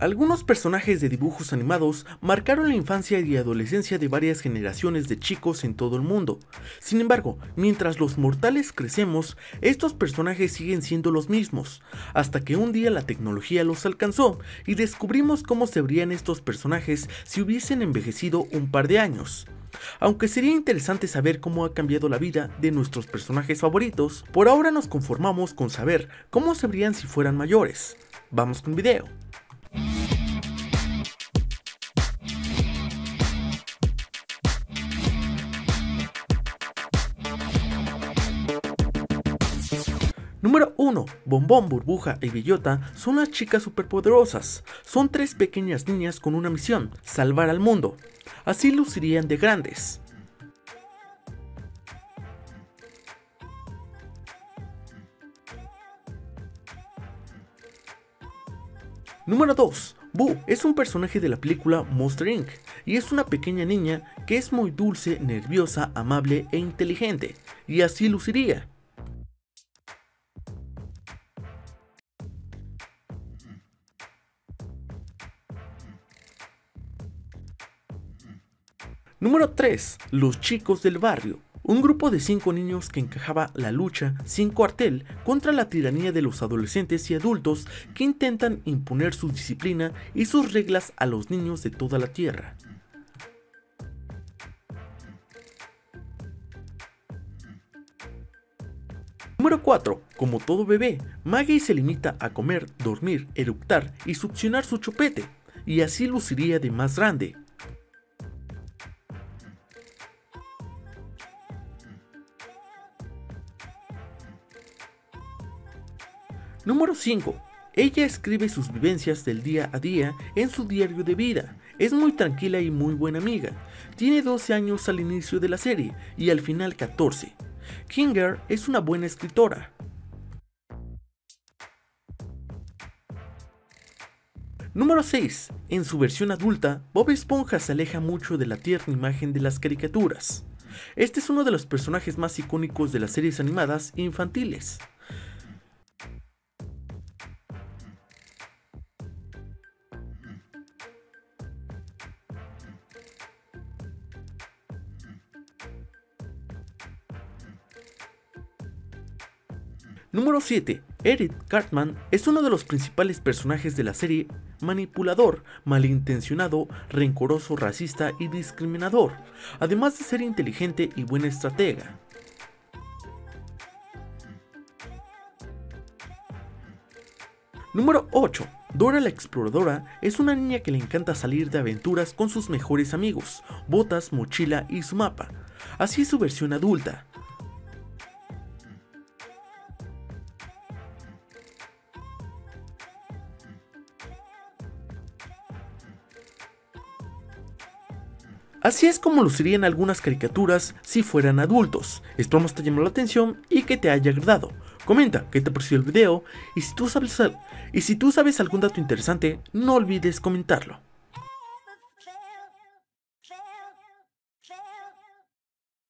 Algunos personajes de dibujos animados marcaron la infancia y adolescencia de varias generaciones de chicos en todo el mundo. Sin embargo, mientras los mortales crecemos, estos personajes siguen siendo los mismos, hasta que un día la tecnología los alcanzó y descubrimos cómo se verían estos personajes si hubiesen envejecido un par de años. Aunque sería interesante saber cómo ha cambiado la vida de nuestros personajes favoritos, por ahora nos conformamos con saber cómo se verían si fueran mayores. Vamos con video. Número 1. Bombón, Burbuja y Bellota son las chicas superpoderosas. Son tres pequeñas niñas con una misión, salvar al mundo. Así lucirían de grandes. Número 2. Boo es un personaje de la película Monster Inc. y es una pequeña niña que es muy dulce, nerviosa, amable e inteligente, y así luciría. Número 3. Los chicos del barrio. Un grupo de cinco niños que encajaba la lucha sin cuartel contra la tiranía de los adolescentes y adultos que intentan imponer su disciplina y sus reglas a los niños de toda la tierra. Número 4. Como todo bebé, Maggie se limita a comer, dormir, eructar y succionar su chupete, y así luciría de más grande, Número 5. Ella escribe sus vivencias del día a día en su diario de vida. Es muy tranquila y muy buena amiga. Tiene 12 años al inicio de la serie y al final 14. Kinger es una buena escritora. Número 6. En su versión adulta, Bob Esponja se aleja mucho de la tierna imagen de las caricaturas. Este es uno de los personajes más icónicos de las series animadas infantiles. Número 7. Eric Cartman es uno de los principales personajes de la serie manipulador, malintencionado, rencoroso, racista y discriminador, además de ser inteligente y buena estratega. Número 8. Dora la Exploradora es una niña que le encanta salir de aventuras con sus mejores amigos, botas, mochila y su mapa. Así es su versión adulta, Así es como lucirían algunas caricaturas si fueran adultos. Esperamos te llamado la atención y que te haya agradado. Comenta qué te pareció el video y si tú sabes, y si tú sabes algún dato interesante, no olvides comentarlo.